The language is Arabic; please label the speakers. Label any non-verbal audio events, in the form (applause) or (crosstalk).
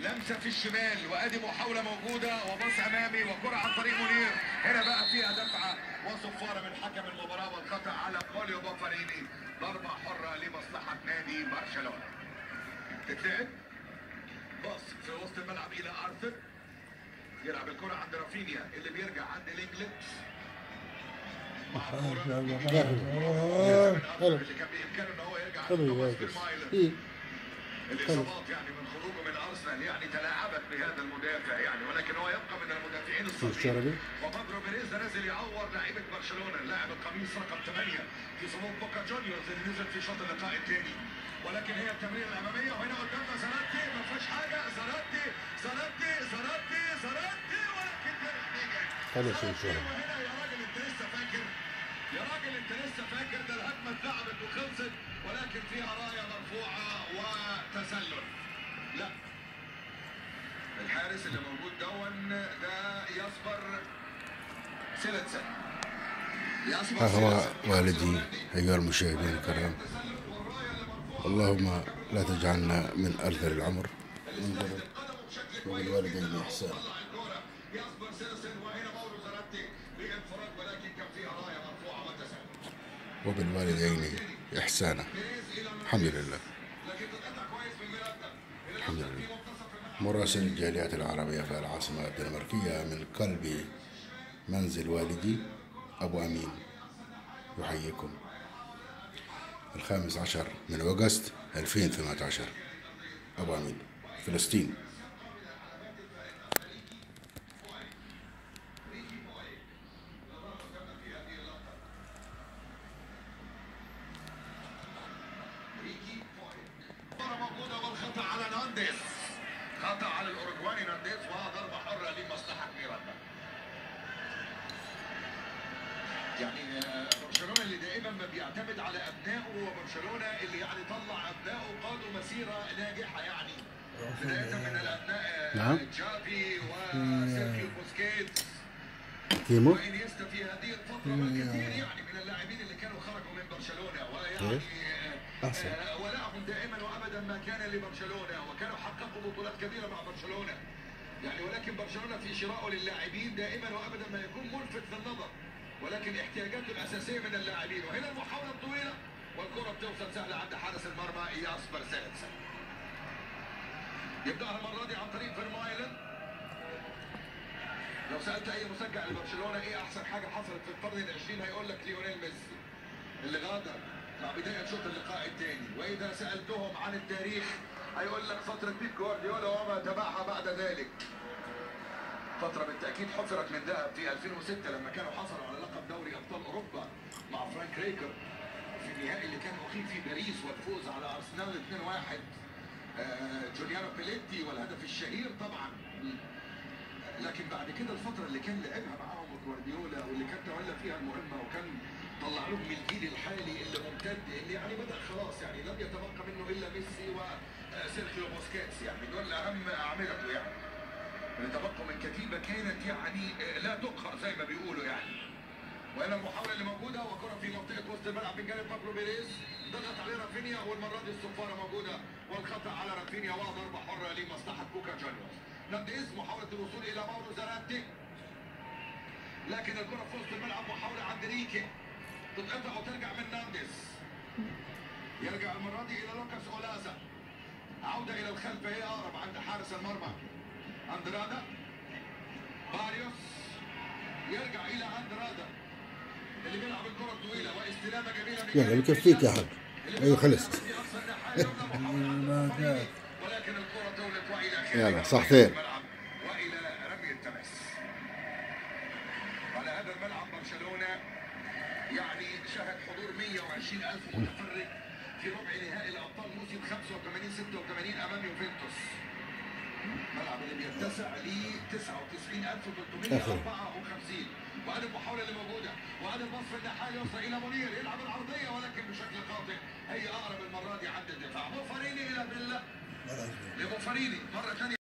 Speaker 1: لمسة في الشمال وأدي محاولة موجودة وباص أمامي وكرة عن طريق منير. هنا بقى فيها دفعة وصفاره من حكم المباراة والخطأ على بوليو بافاريني ضربة حرة لمصلحة نادي برشلونة. تتلعب. باص في وسط الملعب إلى أرثر. يلعب الكرة عند رافينيا اللي بيرجع عند الكره
Speaker 2: حلو.
Speaker 1: يرجع عند
Speaker 2: حلو
Speaker 1: الاصابات يعني من خروجه من أرسنال يعني تلاعبت بهذا المدافع يعني ولكن هو يبقى من المدافعين
Speaker 2: الشربي
Speaker 1: وبدرو بيريز نازل يعور لاعيبة برشلونة اللاعب القميص رقم 8 في صمود بوكا جونيورز اللي نزل في شوط اللقاء الثاني. ولكن هي التمريره الأمامية وهنا قدامنا زراتي ما فيهاش حاجة. زراتي زراتي زراتي زراتي ولكن
Speaker 2: حلو يا سيدي الشربي
Speaker 1: وهنا يا راجل انت لسه فاكر يا راجل انت لسه فاكر ده الهجمة اتلعبت وخلصت ولكن فيها رايه مرفوعة وتسلل. لا. الحارس اللي موجود دون ده يصبر
Speaker 2: ها هو
Speaker 1: سيلتسن.
Speaker 2: والدي أيها المشاهدين الكرام اللهم لا تجعلنا من أرثر العمر. انظروا وبالوالدين إحسان وبالوالدين إحسانا. الحمد لله. الحمد لله. مراسل الجاليات العربية في العاصمة الدنماركية من قلب منزل والدي أبو أمين. يحييكم. الخامس عشر من أغسطس 2018 أبو أمين. فلسطين.
Speaker 1: على نانديز. على نانديز ميراندا يعني آه، برشلونة اللي دائما ما بيعتمد على أبنائه وبرشلونة اللي يعني طلع أبنائه قادوا مسيرة ناجحة يعني. بداية من الأبناء آه،
Speaker 2: نعم.
Speaker 1: جافي وسيرخيو بوسكيتس.
Speaker 2: تيمو
Speaker 1: وإنيستا في هذه الفترة والكثير يعني من اللاعبين اللي كانوا خرجوا من برشلونة. ويعني؟
Speaker 2: أحسن.
Speaker 1: آه، دائما وابدا ما كان لبرشلونة وكانوا حققوا بطولات كبيرة مع برشلونة. يعني ولكن برشلونة في شرائه للاعبين دائما وابدا ما يكون ملفت للنظر ولكن احتياجاته الأساسية من اللاعبين. وهنا المحاولة الطويلة والكرة بتوصل سهلة عند حارس المرمى ياسبر سيلتسن يبدأها المرة دي عن طريق فيرمايلن. لو سألت أي مشجع لبرشلونة إيه أحسن حاجة حصلت في القرن العشرين هيقول لك ليونيل ميسي اللي غادر. مع بداية شوط اللقاء الثاني. وإذا سألتهم عن التاريخ هيقول لك فترة بيب جوارديولا وما تبعها بعد ذلك. فترة بالتأكيد حفرت من ذهب في 2006 لما كانوا حصلوا على لقب دوري أبطال أوروبا مع فرانك ريكارد في النهائي اللي كان اقيم في باريس والفوز على أرسنال 2-1 آه، جوليانو بيليتي والهدف الشهير طبعا. لكن بعد كده الفترة اللي كان لعبها معاهم جوارديولا واللي كان تولى فيها المهمة وكان طلع لهم من الجيل الحالي اللي ممتد اللي يعني بدأ خلاص يعني لم يتبقى منه إلا ميسي وسيرخيو بوسكيتس يعني دول أهم أعمدته يعني. اللي تبقوا من كتيبة كانت يعني آه، لا تقهر زي ما بيقولوا يعني. وهنا المحاولة اللي موجودة وكرة في منطقة وسط الملعب من جانب بابلو بيريز ضغط عليه رافينيا والمرة دي الصفارة موجودة والخطأ على رافينيا وضربة حرة لمصلحة بوكا جونيورز. نانديز محاولة الوصول إلى ماورو زراتي لكن الكرة في وسط الملعب محاولة عند ريكي تتقطع وترجع من نانديز يرجع المرة دي إلى لوكاس أولازا. عودة إلى الخلف هي أقرب عند حارس المرمى. أندرادا. باريوس. يرجع إلى أندرادا. اللي بيلعب الكرة الطويلة واستلامة جميلة من
Speaker 2: يلا بكفيك يا حاج. أيوة خلص. (laughs) يلا، صحتين.
Speaker 1: وإلى رمي التماس. على هذا الملعب برشلونة يعني شهد حضور 120 ألف متفرج في ربع نهائي الأبطال موسم 85 86 أمام يوفنتوس. الملعب اللي بيتسع ل 99354 وهذه المحاولة اللي الناحية يوصل إلى منير. يلعب العرضية ولكن بشكل خاطئ. هي أقرب المرة دي عند الدفاع. بوفاريني إلى فيلا. Maravilha.